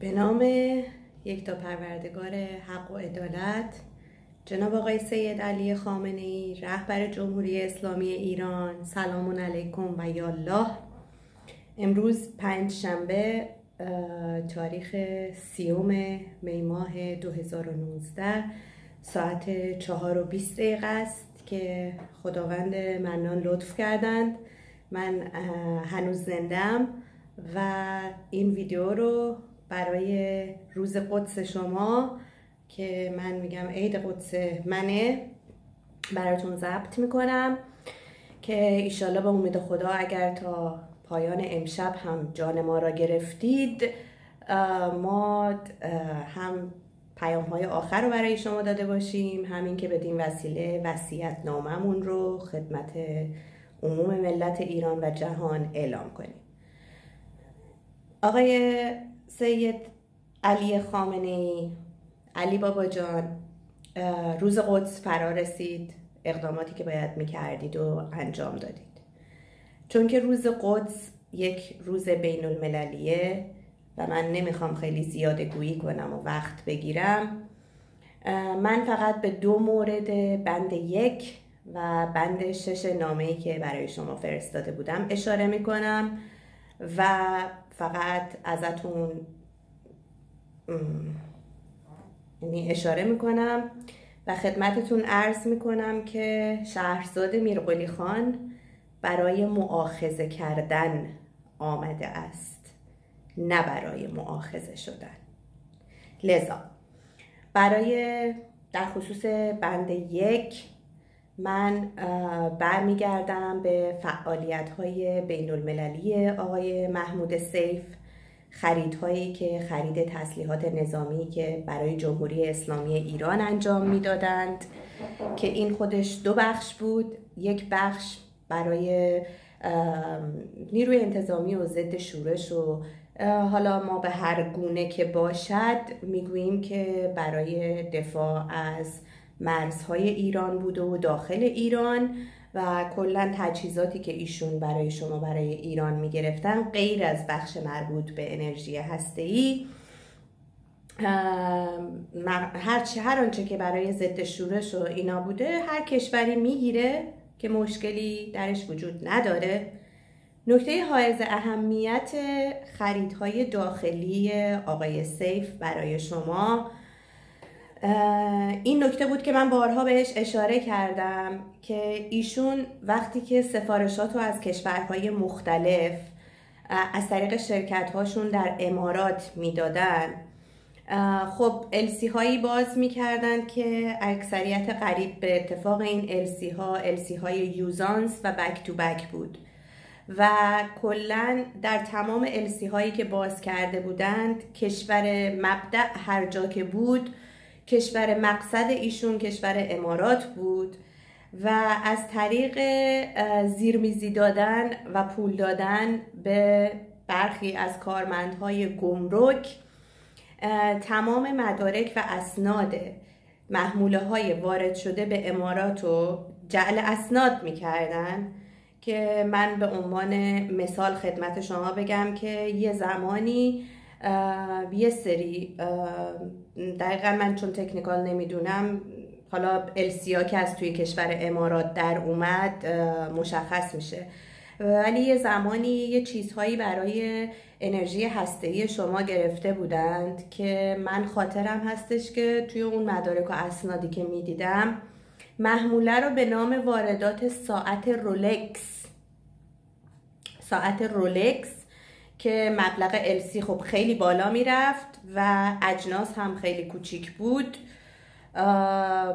به نام یک تا پروردگار حق و عدالت. جناب آقای سید علی خامنه ای رهبر جمهوری اسلامی ایران سلام علیکم و یالله امروز پنج شنبه تاریخ سیوم می ماه 2019 ساعت چهار و بیست دقیقه است که خداوند منان لطف کردند. من هنوز زندم و این ویدیو رو برای روز قدس شما که من میگم عید قدس منه براتون ضبط می‌کنم که ایشالله به امید خدا اگر تا پایان امشب هم جان ما را گرفتید ما هم پیام های آخر رو برای شما داده باشیم همین که بدین وسیله وسیعت ناممون رو خدمت عموم ملت ایران و جهان اعلام کنیم. آقای سید علی خامنه ای علی بابا جان روز قدس فرا رسید. اقداماتی که باید می‌کردید و انجام دادید. چون که روز قدس یک روز بین المللیه و من نمی‌خوام خیلی زیاده گویی کنم و وقت بگیرم من فقط به دو مورد بند یک و بند شش نامه که برای شما فرستاده بودم اشاره می‌کنم و فقط ازتون یعنی اشاره می‌کنم و خدمتتون عرض می‌کنم که شهرزاد میرقلی خان برای معاخزه کردن آمده است نه برای معاخزه شدن. لذا برای در خصوص بند یک من برمیگردم به فعالیت های بین المللی آقای محمود سیف خریدهایی که خرید تسلیحات نظامی که برای جمهوری اسلامی ایران انجام می‌دادند که این خودش دو بخش بود. یک بخش برای نیروی انتظامی و ضد شورش و حالا ما به هر گونه که باشد می‌گوییم که برای دفاع از مرزهای ایران بوده و داخل ایران و کلا تجهیزاتی که ایشون برای شما برای ایران می‌گرفتن غیر از بخش مربوط به انرژی هسته‌ای هر چه هر آنچه که برای ضد شورش و اینا بوده هر کشوری می‌گیره که مشکلی درش وجود نداره. نکته حائز اهمیت خریدهای داخلی آقای سیف برای شما این نکته بود که من بارها بهش اشاره کردم که ایشون وقتی که سفارشات رو از کشورهای مختلف از طریق شرکت هاشون در امارات می‌دادن خب السی هایی باز می‌کردن که اکثریت قریب به اتفاق این السی ها السی های یوزانس و بک تو بک بود. و کلا در تمام السی هایی که باز کرده بودند کشور مبدع هر جا که بود کشور مقصد ایشون کشور امارات بود و از طریق زیرمیزی دادن و پول دادن به برخی از کارمندهای گمرک تمام مدارک و اسناد محموله های وارد شده به امارات رو جعل اسناد می‌کردن که من به عنوان مثال خدمت شما بگم که یه زمانی یه سری دقیقا من چون تکنیکال نمی‌دونم حالا السیا که از توی کشور امارات در اومد مشخص میشه. ولی یه زمانی یه چیزهایی برای انرژی هسته‌ای شما گرفته بودند که من خاطرم هستش که توی اون مدارک و اسنادی که می‌دیدم محموله رو به نام واردات ساعت رولکس ساعت رولکس که مبلغ السی خب خیلی بالا می‌رفت و اجناس هم خیلی کوچیک بود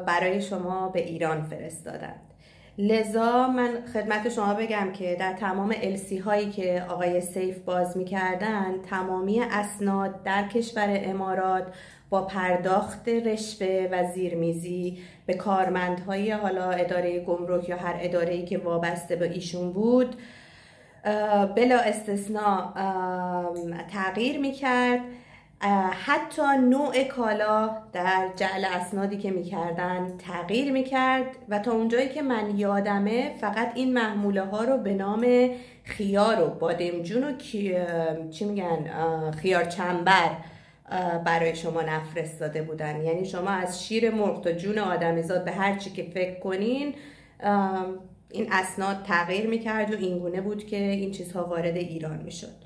برای شما به ایران فرستادند. لذا من خدمت شما بگم که در تمام السی هایی که آقای سیف باز می‌کردن تمامی اسناد در کشور امارات با پرداخت رشوه و زیرمیزی به کارمندهای حالا اداره گمرک یا هر اداره که وابسته به ایشون بود بلا استثناء تغییر می‌کرد. حتی نوع کالا در جعل اسنادی که می‌کردن تغییر می‌کرد و تا اونجایی که من یادمه فقط این محموله ها رو به نام خیار و بادمجون و چی میگن خیار چنبر برای شما نفرستاده بودن. یعنی شما از شیر مرغ تا جون آدمیزاد به هر چی که فکر کنین این اسناد تغییر می‌کرد و اینگونه بود که این چیزها وارد ایران می‌شد.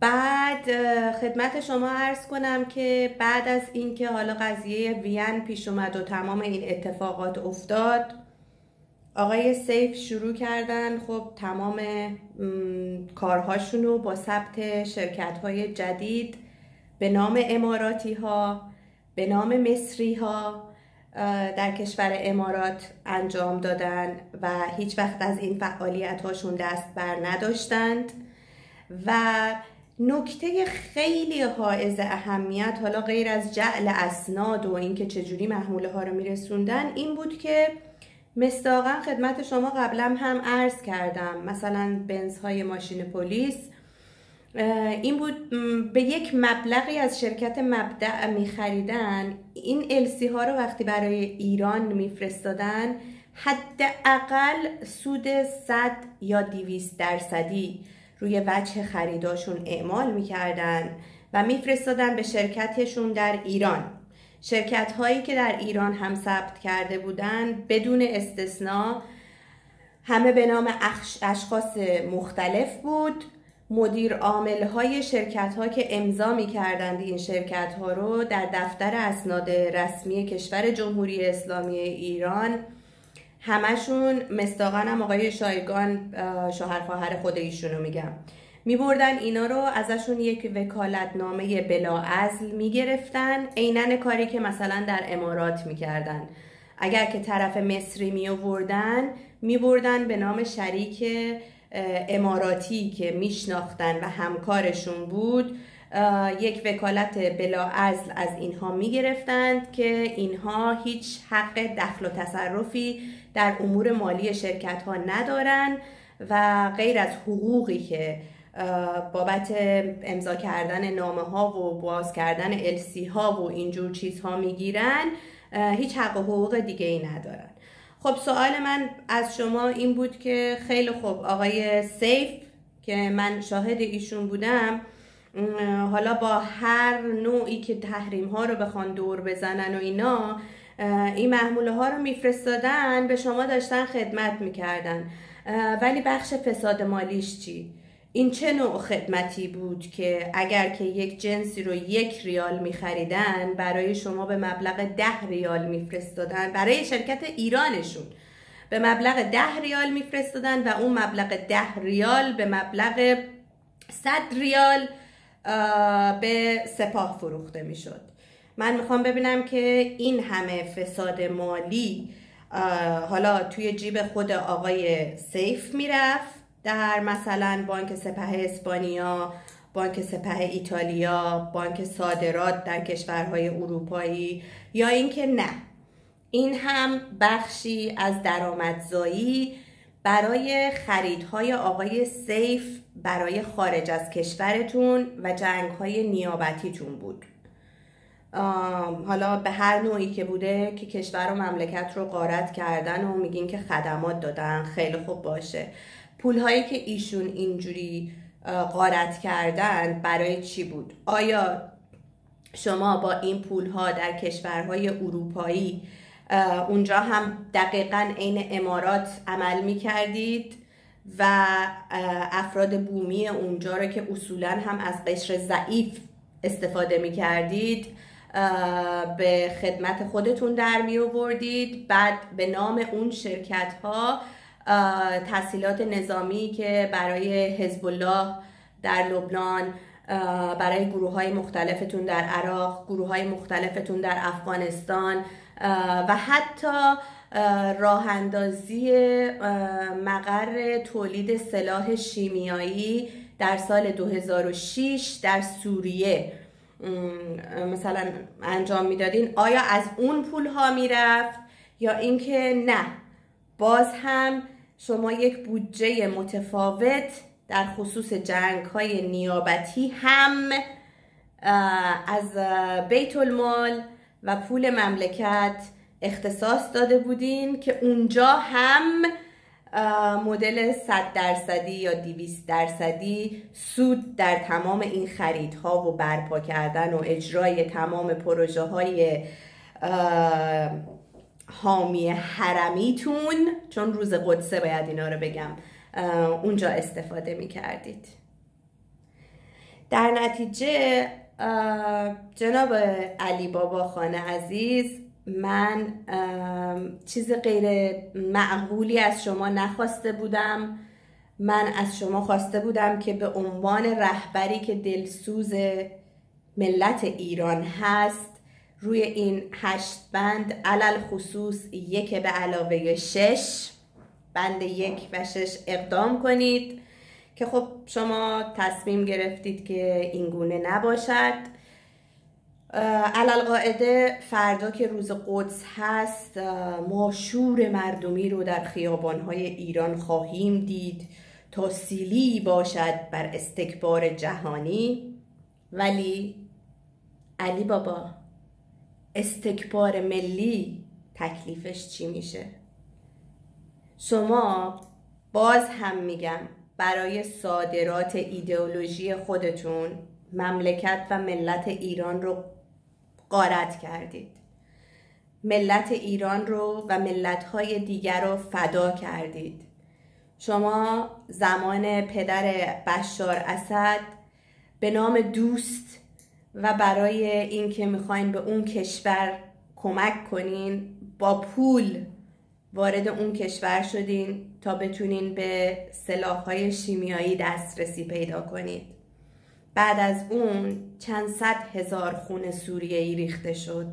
بعد خدمت شما عرض کنم که بعد از اینکه حالا قضیه وین پیش اومد و تمام این اتفاقات افتاد آقای سیف شروع کردن خب تمام کارهاشون رو با ثبت شرکت های جدید به نام اماراتی ها به نام مصری ها در کشور امارات انجام دادن و هیچ وقت از این فعالیت هاشون دست بر نداشتند. و نکته خیلی حائز اهمیت حالا غیر از جعل اسناد و اینکه چجوری محموله ها رو میرسوندن این بود که مستاقا خدمت شما قبلا هم عرض کردم. مثلا بنزهای ماشین پلیس این بود به یک مبلغی از شرکت مبدع میخریدن این السی ها رو وقتی برای ایران میفرستادن حداقل سود 100 یا 200 درصدی روی وجه خریداشون اعمال می‌کردن و میفرستادن به شرکتشون در ایران. شرکت هایی که در ایران هم ثبت کرده بودن بدون استثنا همه به نام اشخاص مختلف بود. مدیر عامل های شرکت ها که امضا می کردند این شرکت ها رو در دفتر اسناد رسمی کشور جمهوری اسلامی ایران همشون مستاقن هم آقای شایگان شوهر خواهر خود ایشونو میگم می بردن اینا رو ازشون یک وکالتنامه بلا ازل می گرفتن اینن کاری که مثلا در امارات می کردن. اگر که طرف مصری می آوردن می بردن به نام شریک اماراتی که میشناختن و همکارشون بود یک وکالت بلا ازل از اینها می گرفتند که اینها هیچ حق دخل و تصرفی در امور مالی شرکت ها ندارن و غیر از حقوقی که بابت امضا کردن نامه ها و باز کردن السی ها و اینجور چیزها می‌گیرن هیچ حق و حقوق دیگه ای ندارن. خب سوال من از شما این بود که خیلی خوب آقای سیف که من شاهد ایشون بودم حالا با هر نوعی که تحریم ها رو بخوان دور بزنن و اینا این محموله ها رو میفرستادن به شما داشتن خدمت می‌کردن ولی بخش فساد مالیش چی؟ این چه نوع خدمتی بود که اگر که یک جنسی رو یک ریال میخریدن برای شما به مبلغ ده ریال میفرستادن برای شرکت ایرانشون به مبلغ ده ریال میفرستادن و اون مبلغ ده ریال به مبلغ صد ریال به سپاه فروخته می‌شد. من می‌خوام ببینم که این همه فساد مالی حالا توی جیب خود آقای سیف می‌رفت. در مثلا بانک سپه اسپانیا بانک سپه ایتالیا بانک صادرات در کشورهای اروپایی یا اینکه نه. این هم بخشی از درآمدزایی برای خریدهای آقای سیف برای خارج از کشورتون و جنگهای نیابتیتون بود. حالا به هر نوعی که بوده که کشور و مملکت رو قارت کردن و میگین که خدمات دادن خیلی خوب باشه. پول هایی که ایشون اینجوری قارت کردن برای چی بود؟ آیا شما با این پول ها در کشورهای اروپایی اونجا هم دقیقا عین امارات عمل می کردید و افراد بومی اونجا رو که اصولا هم از قشر ضعیف استفاده می کردید به خدمت خودتون در می آوردید بعد به نام اون شرکت ها تحصیلات نظامی که برای حزب الله در لبنان برای گروه های مختلفتون در عراق گروه های مختلفتون در افغانستان و حتی راه اندازی مقر تولید سلاح شیمیایی در سال 2006 در سوریه. مثلا انجام می‌دادین. آیا از اون پول ها می‌رفت یا اینکه نه؟ باز هم شما یک بودجه متفاوت در خصوص جنگ های نیابتی هم از بیت المال و پول مملکت اختصاص داده بودین که اونجا هم مدل 100 درصدی یا 200 درصدی سود در تمام این خریدها و برپا کردن و اجرای تمام پروژه های حامی حرمیتون چون روز قدسه باید اینا رو بگم اونجا استفاده می کردید در نتیجه جناب علی بابا خانه عزیز من چیز غیر معقولی از شما نخواسته بودم. من از شما خواسته بودم که به عنوان رهبری که دلسوز ملت ایران هست روی این هشت بند علل خصوص یک به علاوه شش بند یک و شش اقدام کنید که خب شما تصمیم گرفتید که این گونه نباشد. علال قاعده فردا که روز قدس هست ما شور مردمی رو در خیابانهای ایران خواهیم دید تا سیلی باشد بر استکبار جهانی. ولی علی بابا استکبار ملی تکلیفش چی میشه؟ شما باز هم میگم برای صادرات ایدئولوژی خودتون مملکت و ملت ایران رو قارت کردید. ملت ایران رو و ملتهای دیگر رو فدا کردید. شما زمان پدر بشار اسد به نام دوست و برای اینکه می‌خواین به اون کشور کمک کنین با پول وارد اون کشور شدین تا بتونین به سلاحهای شیمیایی دسترسی پیدا کنید. بعد از اون چند صد هزار خون سوریه ای ریخته شد.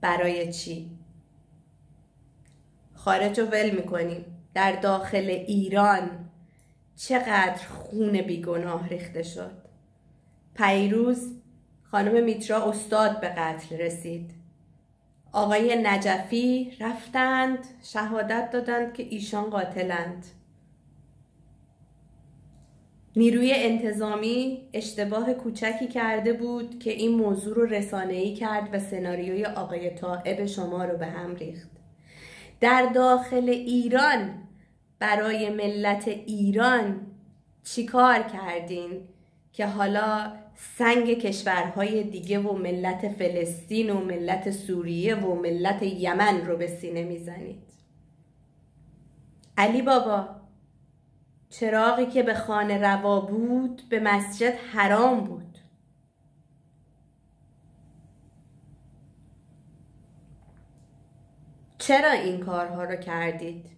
برای چی؟ خارج رو ول می‌کنیم. در داخل ایران چقدر خون بیگناه ریخته شد؟ پیروز خانم میترا استاد به قتل رسید. آقای نجفی رفتند شهادت دادند که ایشان قاتلند. نیروی انتظامی اشتباه کوچکی کرده بود که این موضوع رو رسانه‌ای کرد و سناریوی آقای طائب شما رو به هم ریخت. در داخل ایران برای ملت ایران چیکار کردین که حالا سنگ کشورهای دیگه و ملت فلسطین و ملت سوریه و ملت یمن رو به سینه می‌زنید علی بابا چراغی که به خانه روا بود به مسجد حرام بود چرا این کارها رو کردید؟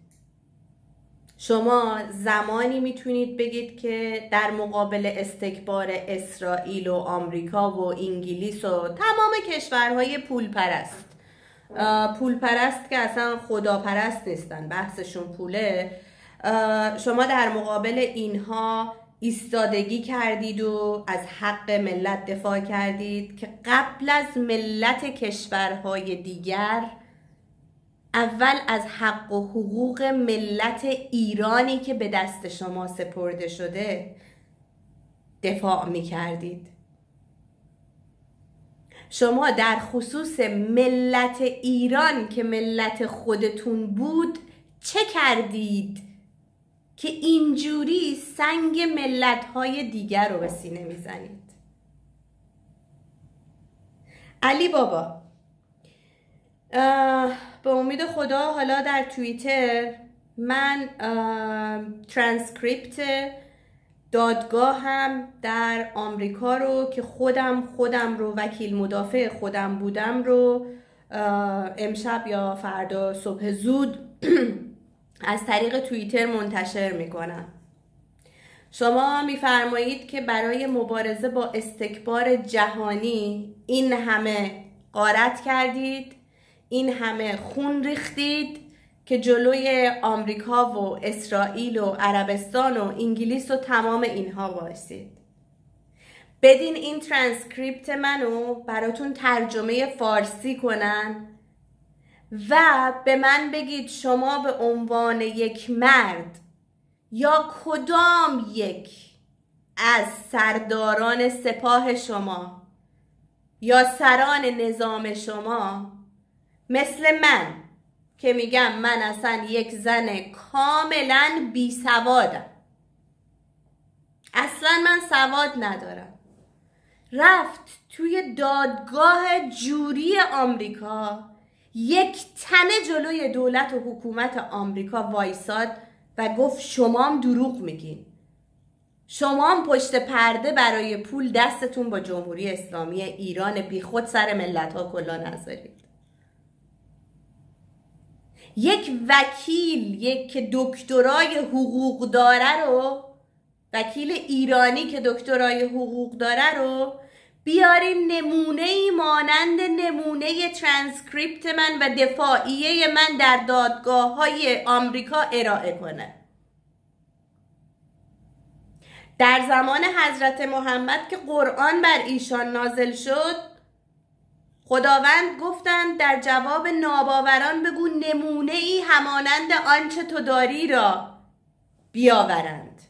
شما زمانی می‌تونید بگید که در مقابل استکبار اسرائیل و آمریکا و انگلیس و تمام کشورهای پول پرست پول پرست که اصلا خدا پرست نیستن بحثشون پوله شما در مقابل اینها ایستادگی کردید و از حق ملت دفاع کردید که قبل از ملت کشورهای دیگر اول از حق و حقوق ملت ایرانی که به دست شما سپرده شده دفاع می کردید شما در خصوص ملت ایران که ملت خودتون بود چه کردید که اینجوری سنگ ملت های دیگر رو به سینه می‌زنید؟ علی بابا به امید خدا حالا در توییتر من ترانسکریپت دادگاه هم در آمریکا رو که خودم خودم رو وکیل مدافع خودم بودم رو امشب یا فردا صبح زود از طریق توییتر منتشر می‌کنم. شما میفرمایید که برای مبارزه با استکبار جهانی این همه غارت کردید. این همه خون ریختید که جلوی آمریکا و اسرائیل و عربستان و انگلیس و تمام اینها وایسید. بدین این ترانسکریپت منو براتون ترجمه فارسی کنن و به من بگید شما به عنوان یک مرد یا کدام یک از سرداران سپاه شما یا سران نظام شما مثل من که میگم من اصلا یک زن کاملا بی سوادم. اصلا من سواد ندارم. رفت توی دادگاه جوری آمریکا یک تنه جلوی دولت و حکومت آمریکا وایساد و گفت شمام دروغ میگین. شما پشت پرده برای پول دستتون با جمهوری اسلامی ایران بیخود سر ملت ها کلاه نذارید. یک وکیل یک دکترای حقوق داره رو وکیل ایرانی که دکترای حقوق داره رو بیارین نمونه ای مانند نمونه ترانسکریپت من و دفاعیه من در دادگاه های آمریکا ارائه کنه. در زمان حضرت محمد که قرآن بر ایشان نازل شد خداوند گفتند در جواب ناباوران بگو نمونه ای همانند آنچه تو داری را بیاورند.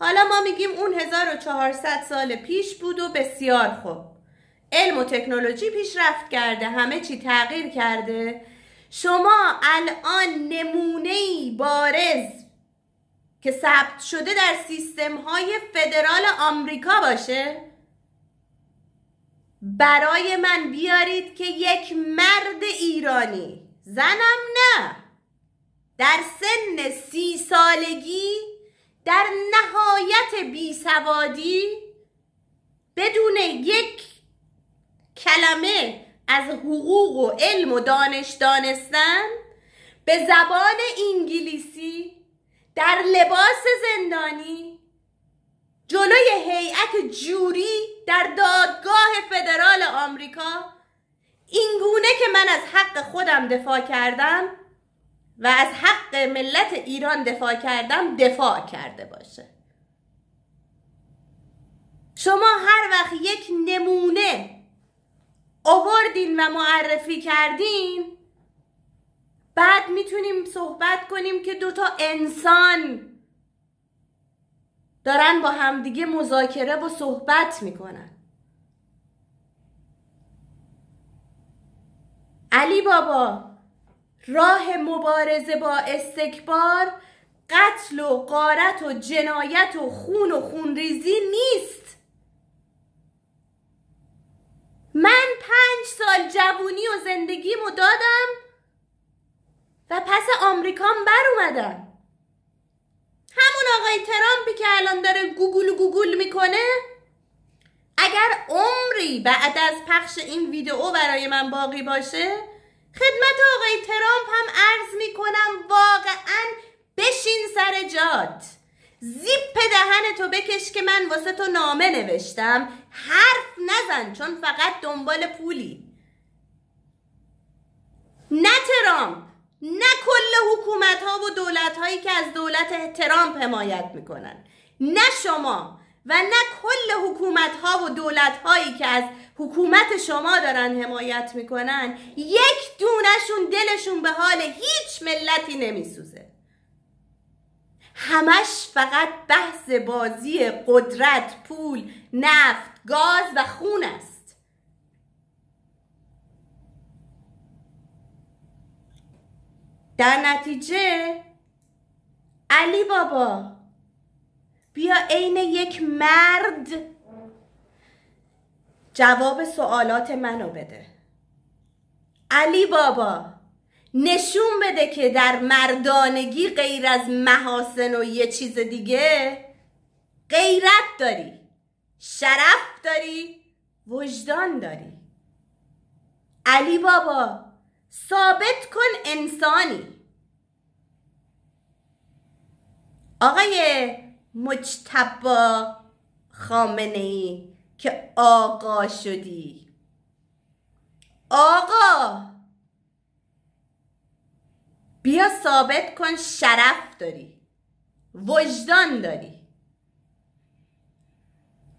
حالا ما میگیم اون 1400 سال پیش بود و بسیار خوب. علم و تکنولوژی پیشرفت کرده همه چی تغییر کرده. شما الان نمونه بارز که ثبت شده در سیستم های فدرال آمریکا باشه. برای من بیارید که یک مرد ایرانی زنم نه در سن سی سالگی در نهایت بیسوادی بدون یک کلمه از حقوق و علم و دانش دانستن به زبان انگلیسی در لباس زندانی جلوی هیئت جوری در دادگاه فدرال آمریکا اینگونه که من از حق خودم دفاع کردم و از حق ملت ایران دفاع کردم دفاع کرده باشه. شما هر وقت یک نمونه آوردین و معرفی کردین بعد می‌تونیم صحبت کنیم که دوتا انسان دارن با همدیگه مذاکره و صحبت می‌کنن. علی بابا راه مبارزه با استکبار قتل و قارت و جنایت و خون و خونریزی نیست. من پنج سال جوونی و زندگیمو دادم و پس آمریکام بر اومدم. همون آقای ترامپی که الان داره گوگل گوگل می‌کنه اگر عمری بعد از پخش این ویدیو برای من باقی باشه خدمت آقای ترامپ هم عرض می‌کنم واقعا بشین سر جات. زیپ دهن تو بکش که من واسه تو نامه نوشتم. حرف نزن چون فقط دنبال پولی. نه ترامپ. نه کل حکومت ها و دولت هایی که از دولت ترامپ حمایت می‌کنن. نه شما و نه کل حکومت ها و دولت هایی که از حکومت شما دارن حمایت می‌کنن یک دونشون دلشون به حال هیچ ملتی نمیسوزه. همش فقط بحث بازی قدرت پول نفت گاز و خون است. در نتیجه علی بابا بیا عین یک مرد جواب سوالات منو بده. علی بابا نشون بده که در مردانگی غیر از محاسن و یه چیز دیگه غیرت داری شرف داری وجدان داری. علی بابا ثابت کن انسانی. آقای مجتبا خامنه ای که آقا شدی. آقا بیا ثابت کن شرف داری وجدان داری.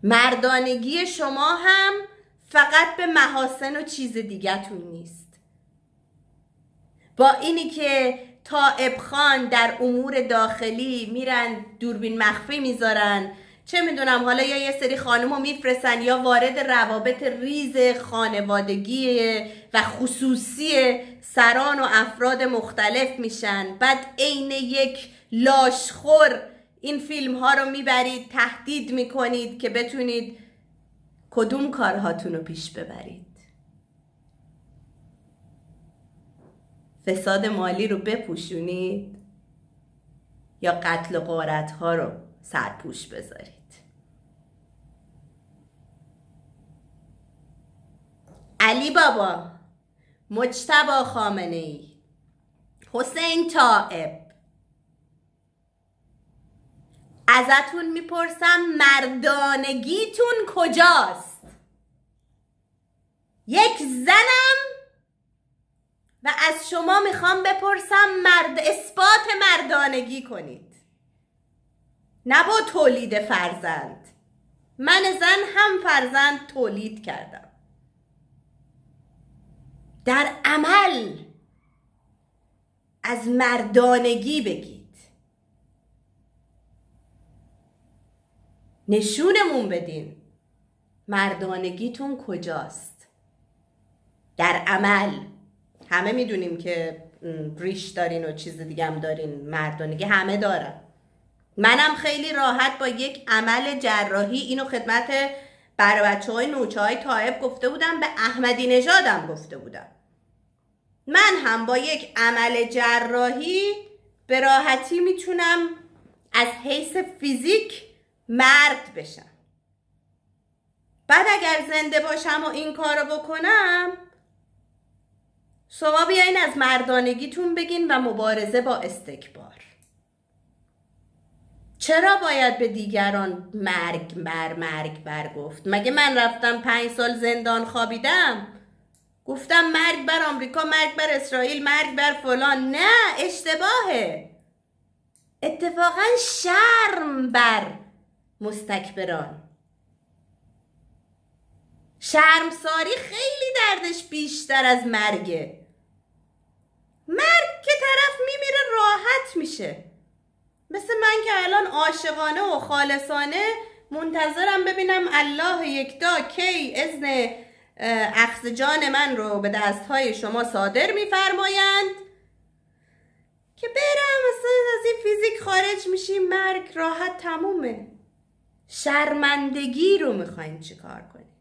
مردانگی شما هم فقط به محاسن و چیز دیگتون نیست. با اینی که طائب خان در امور داخلی میرن دوربین مخفی می‌ذارن. چه می‌دونم حالا یا یه سری خانم رو میفرستن یا وارد روابط ریز خانوادگی و خصوصی سران و افراد مختلف میشن. بعد عین یک لاشخور این فیلم ها رو می‌برید تهدید می‌کنید که بتونید کدوم کارهاتون رو پیش ببرید. فساد مالی رو بپوشونید یا قتل و غارت ها رو سرپوش بذارید. علی بابا مجتبا خامنه ای حسین طائب ازتون می‌پرسم مردانگیتون کجاست؟ یک زنم و از شما می‌خوام بپرسم مرد اثبات مردانگی کنید. نه با تولید فرزند. من زن هم فرزند تولید کردم. در عمل از مردانگی بگید. نشونمون بدین. مردانگیتون کجاست؟ در عمل. همه می‌دونیم که ریش دارین و چیز دیگه هم دارین مردانگی همه دارن. منم خیلی راحت با یک عمل جراحی اینو خدمت برای بچه های نوچه های طایب گفته بودم به احمدی نژادم گفته بودم. من هم با یک عمل جراحی به راحتی می‌تونم از حیث فیزیک مرد بشم. بعد اگر زنده باشم و این کارو بکنم شما بیاین از مردانگیتون بگین و مبارزه با استکبار. چرا باید به دیگران مرگ بر مرگ بر گفت مگه من رفتم پنج سال زندان خوابیدم؟ گفتم مرگ بر آمریکا مرگ بر اسرائیل مرگ بر فلان. نه اشتباهه. اتفاقا شرم بر مستکبران. شرمساری خیلی دردش بیشتر از مرگه مرگ که طرف میمیره راحت میشه. مثل من که الان عاشقانه و خالصانه منتظرم ببینم الله یکتا کی اذن اخذ جان من رو به دستهای شما صادر میفرمایند. که برم مثلا از این فیزیک خارج میشیم مرگ راحت تمومه. شرمندگی رو می‌خواین چیکار کنیم؟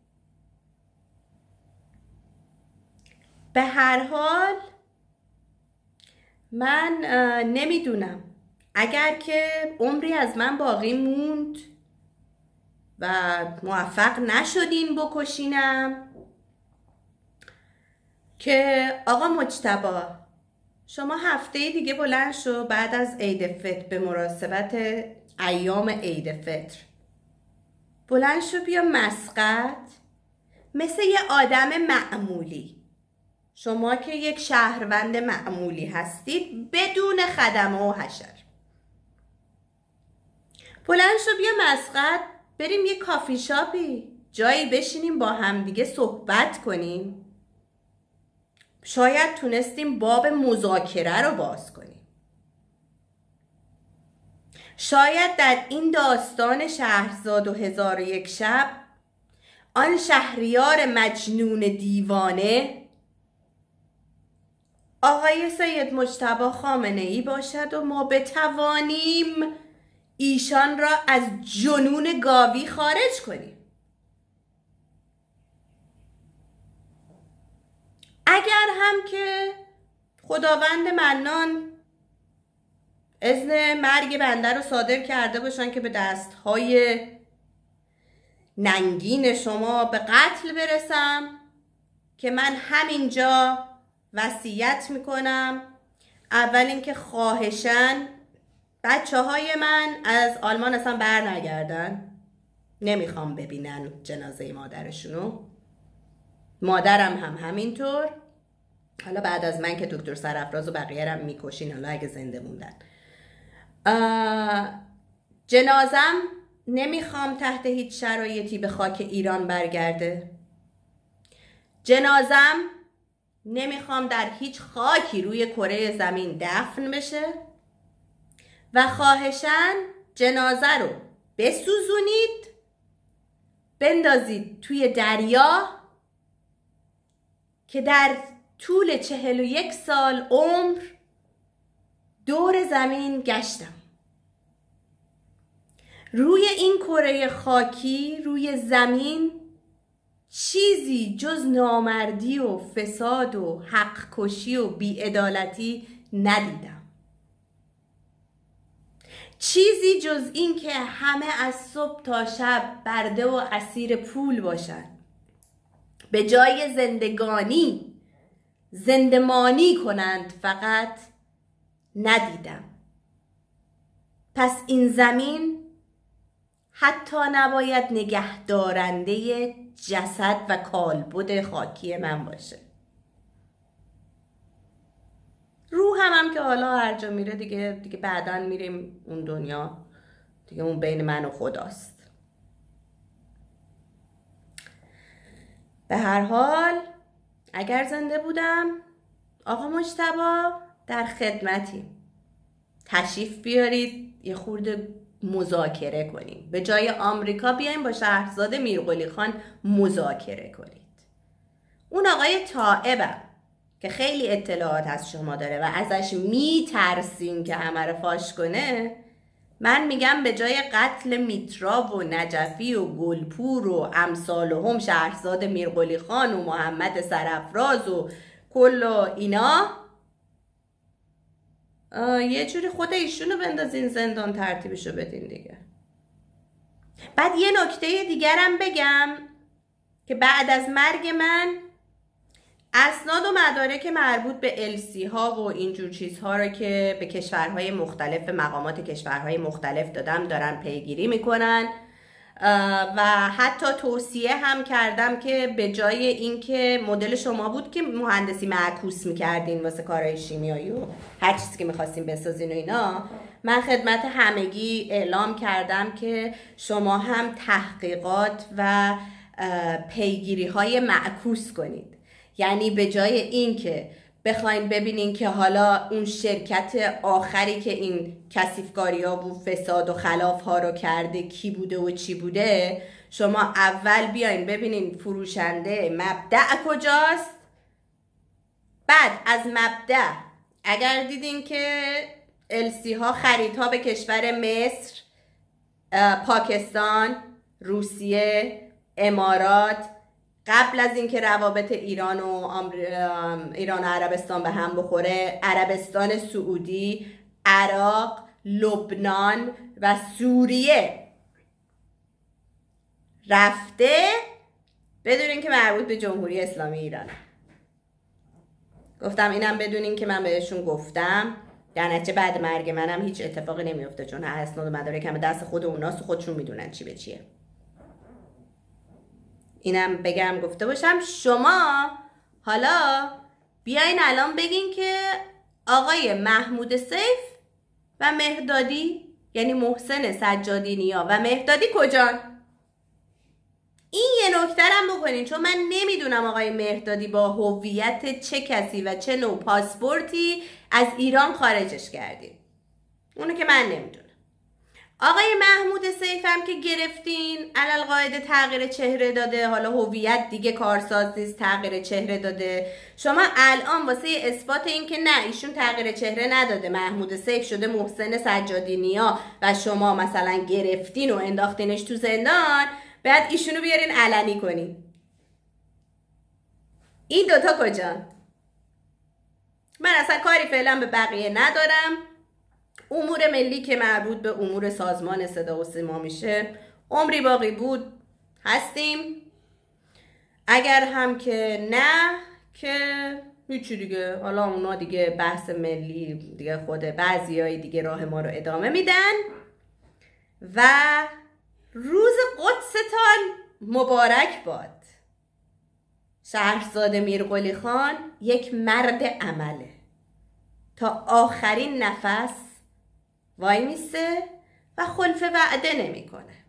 به هر حال من نمی‌دونم. اگر که عمری از من باقی موند و موفق نشدین بکشینم که آقا مجتبا شما هفته دیگه بلند شو بعد از عید فطر به مناسبت ایام عید فطر. بلند شو بیا مسقط. مثل یه آدم معمولی. شما که یک شهروند معمولی هستید بدون خدمه و حشر. بلند شو بیا مسقط. بریم یه کافی شاپی. جایی بشینیم با همدیگه صحبت کنیم. شاید تونستیم باب مذاکره رو باز کنیم. شاید در این داستان شهرزاد و هزار و یک شب آن شهریار مجنون دیوانه آقای سید مجتبا خامنه ای باشد و ما بتوانیم ایشان را از جنون گاوی خارج کنیم. اگر هم که خداوند منان اذن مرگ بنده رو صادر کرده باشن که به دستهای ننگین شما به قتل برسم که من همینجا وصیت می‌کنم. اول اینکه خواهشن بچه های من از آلمان اصلا بر نگردن نمی‌خوام ببینن جنازه مادرشونو. مادرم هم همینطور. حالا بعد از من که دکتر سرفراز و بقیه هم می‌کشین حالا اگه زنده موندن. جنازم نمی‌خوام تحت هیچ شرایطی به خاک ایران برگرده. جنازم نمی‌خوام در هیچ خاکی روی کره زمین دفن بشه و خواهشن جنازه رو بسوزونید بندازید توی دریا که در طول چهل و یک سال عمر دور زمین گشتم. روی این کره خاکی روی زمین چیزی جز نامردی و فساد و حق کشی و بیعدالتی ندیدم. چیزی جز این که همه از صبح تا شب برده و اسیر پول باشند به جای زندگانی زندمانی کنند فقط ندیدم. پس این زمین حتی نباید نگهدارنده جسد و کالبد خاکی من باشه. روح هم, هم که حالا هر جا میره دیگه دیگه بعدا میریم اون دنیا. دیگه اون بین من و خداست. به هر حال اگر زنده بودم آقا مجتبا در خدمتی تشریف بیارید یه خورده مذاکره کنیم. به جای آمریکا بیایم با شهرزاد میرقلی خان مذاکره کنید. اون آقای طائبم که خیلی اطلاعات از شما داره و ازش میترسین که همه رو فاش کنه من میگم به جای قتل میترا و نجفی و گلپور و امثال هم شهرزاد میرقلی خان و محمد سرفراز و کل و اینا یه جوری خود ایشونو بندازین زندان ترتیبشو بدین دیگه. بعد یه نکته دیگرم بگم که بعد از مرگ من اسناد و مدارک مربوط به السی ها و اینجور چیزها رو که به کشورهای مختلف به مقامات کشورهای مختلف دادم دارن پیگیری می‌کنن. و حتی توصیه هم کردم که به جای اینکه مدل شما بود که مهندسی معکوس می‌کردین واسه کارهای شیمیایی و هر چیزی که می‌خواستیم بسازین و اینا من خدمت همگی اعلام کردم که شما هم تحقیقات و پیگیری های معکوس کنید. یعنی به جای اینکه بخواین ببینین که حالا اون شرکت آخری که این کسیفکاری ها و فساد و خلاف ها رو کرده کی بوده و چی بوده شما اول بیاین ببینین فروشنده مبدع کجاست؟ بعد از مبدع اگر دیدین که السی ها خریدها به کشور مصر پاکستان روسیه امارات قبل از اینکه روابط ایران و ایران و عربستان به هم بخوره عربستان سعودی عراق لبنان و سوریه رفته بدونین که مربوط به جمهوری اسلامی ایران. گفتم اینم بدونین که من بهشون گفتم. در نتیجه بعد مرگ منم هیچ اتفاقی نمیفته چون اسناد و مدارک همه دست خود اوناست و خودشون می‌دونن چی به چیه. اینم بگم گفته باشم. شما حالا بیاین الان بگین که آقای محمود سیف و مهدادی یعنی محسن سجادی نیا و مهدادی کجان؟ این یه نکترم بکنین چون من نمی‌دونم آقای مهدادی با هویت چه کسی و چه نوع پاسپورتی از ایران خارجش کردیم اونو که من نمی‌دونم. آقای محمود سیفم که گرفتین. علال قاعده تغییر چهره داده. حالا هویت دیگه کارساز نیست تغییر چهره داده. شما الان واسه اثبات این که نه ایشون تغییر چهره نداده. محمود سیف شده محسن سجادی نیا و شما مثلا گرفتین و انداختینش تو زندان. بعد ایشونو بیارین علنی کنین. این دوتا کجا؟ من اصلا کاری فعلا به بقیه ندارم. امور ملی که مربوط به امور سازمان صدا و سیما میشه عمری باقی بود. هستیم. اگر هم که نه که هیچی دیگه. حالا اونا دیگه بحث ملی دیگه خود بعضی دیگه راه ما رو ادامه میدن. و روز قدستان مبارک باد. شهرزاد میرقلی خان یک مرد عمله. تا آخرین نفس وای میسه و خلف وعده نمی‌کنه.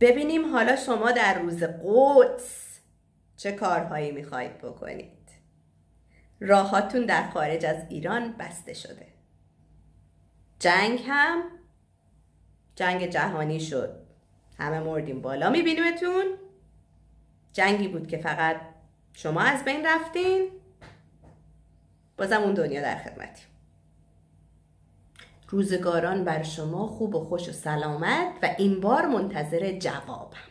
ببینیم حالا شما در روز قدس چه کارهایی می‌خواهید بکنید. راهاتون در خارج از ایران بسته شده. جنگ هم جنگ جهانی شد. همه مردیم بالا. میبینیمتون؟ جنگی بود که فقط شما از بین رفتین. بازم اون دنیا در خدمتی روزگاران بر شما خوب و خوش و سلامت و این بار منتظر جوابم.